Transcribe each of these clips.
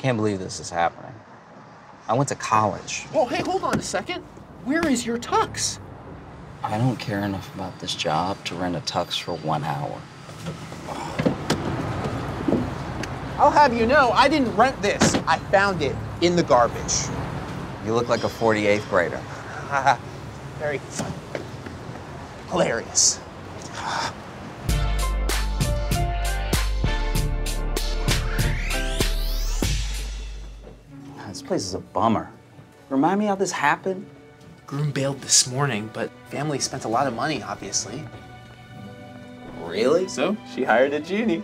can't believe this is happening. I went to college. Oh, hey, hold on a second. Where is your tux? I don't care enough about this job to rent a tux for one hour. I'll have you know, I didn't rent this. I found it in the garbage. You look like a 48th grader. Very fun. Hilarious. Place is a bummer. Remind me how this happened? Groom bailed this morning, but family spent a lot of money, obviously. Really? So she hired a genie.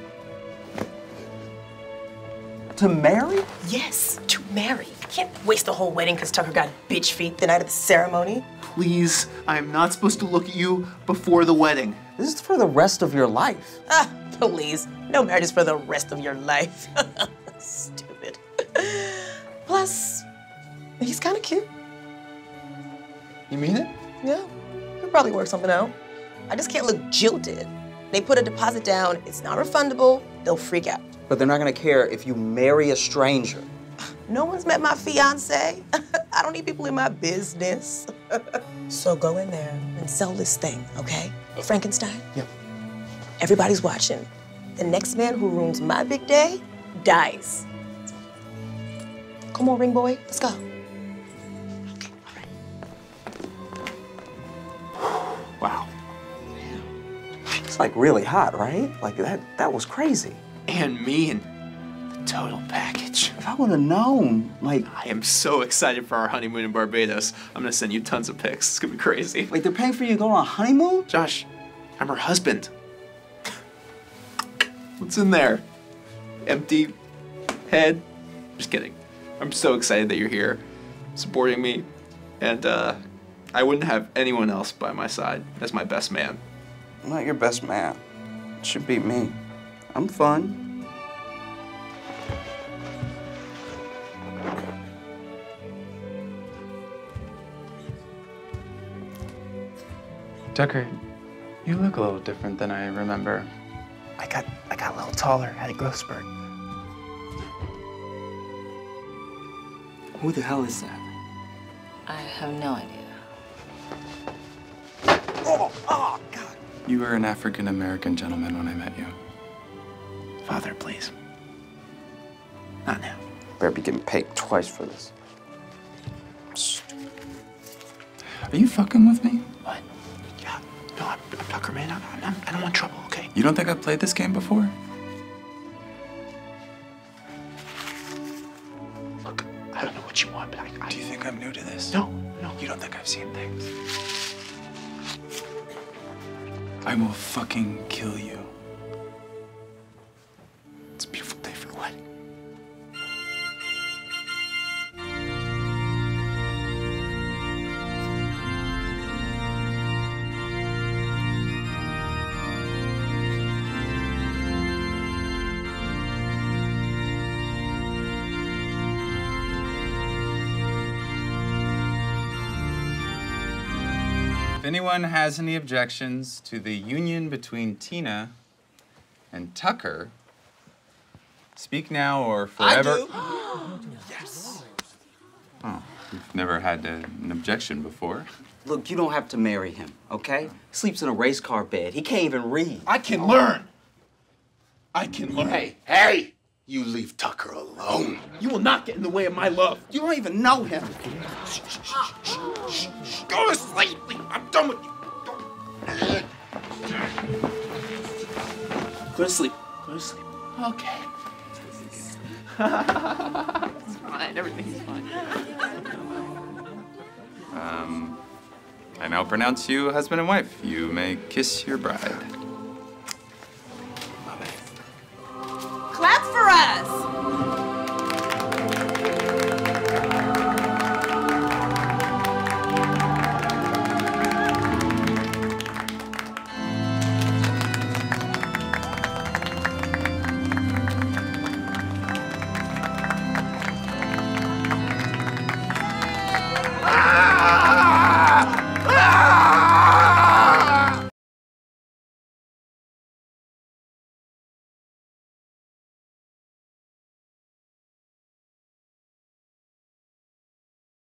To marry? Yes, to marry. I can't waste the whole wedding because Tucker got bitch feet the night of the ceremony. Please, I am not supposed to look at you before the wedding. This is for the rest of your life. Ah, please. No marriage is for the rest of your life. Stupid. Plus, he's kind of cute. You mean it? Yeah, he'll probably work something out. I just can't look jilted. They put a deposit down, it's not refundable, they'll freak out. But they're not gonna care if you marry a stranger. No one's met my fiance. I don't need people in my business. so go in there and sell this thing, okay? Frankenstein? Yep. Everybody's watching. The next man who ruins my big day dies. Come on, ring boy, let's go. Wow. It's like really hot, right? Like that that was crazy. And me and the total package. If I would have known, like I am so excited for our honeymoon in Barbados. I'm gonna send you tons of pics. It's gonna be crazy. like they're paying for you to go on a honeymoon? Josh, I'm her husband. What's in there? Empty head? Just kidding. I'm so excited that you're here, supporting me, and uh, I wouldn't have anyone else by my side as my best man. I'm not your best man. It should be me. I'm fun. Tucker, you look a little different than I remember. I got I got a little taller, had a growth spurt. Who the hell is that? I have no idea. Oh, oh, God. You were an African American gentleman when I met you. Father, please. Not now. Better be getting paid twice for this. Are you fucking with me? What? Yeah. No, I'm, I'm Tucker, man. I'm, I'm, I don't want trouble, okay? You don't think I've played this game before? Look, I don't know what you want, but I. I Do you think I'm new to this? no, no. You don't think I've seen things? I will fucking kill you. Anyone has any objections to the union between Tina and Tucker, speak now or forever. I do. yes. Oh, you've never had a- an objection before. Look, you don't have to marry him, okay? Sleeps in a race car bed. He can't even read. I can learn. I can learn. Hey, hey! You leave Tucker alone. You will not get in the way of my love. You don't even know him. Go to sleep. I'm done with you. Go to sleep. Go to sleep. Okay. it's fine. Everything's fine. Um, I now pronounce you husband and wife. You may kiss your bride.